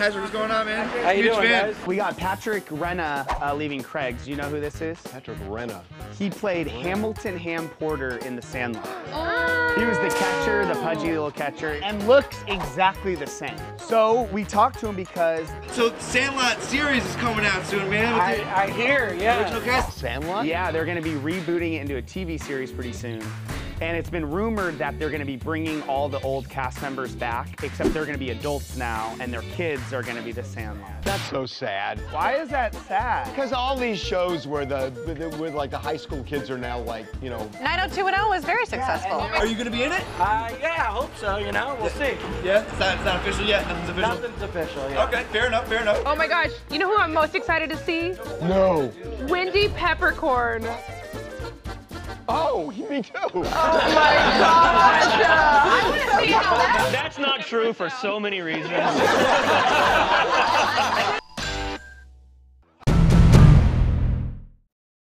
Patrick, what's going on, man? How you Huge doing, fan. guys? We got Patrick Renna uh, leaving Craig's. Do you know who this is? Patrick Renna. He played Hamilton Ham Porter in The Sandlot. He was the catcher, the pudgy little catcher, and looks exactly the same. So we talked to him because So Sandlot series is coming out soon, man. With the I, I hear, yeah. original cast. Sandlot? Yeah, they're going to be rebooting it into a TV series pretty soon. And it's been rumored that they're going to be bringing all the old cast members back, except they're going to be adults now, and their kids are going to be the Sandlot. That's so sad. Why is that sad? Because all these shows where the, where, where, like the high school kids are now like, you know, 90210 was very successful. Are you gonna be in it? Uh, yeah, I hope so, you know, we'll see. Yeah, it's not, it's not official yet. Nothing's official. Nothing's official yet. Okay, fair enough, fair enough. Oh my gosh, you know who I'm most excited to see? no. Wendy Peppercorn. Oh, me too. Oh my gosh! I want to see how that That's not true for so many reasons.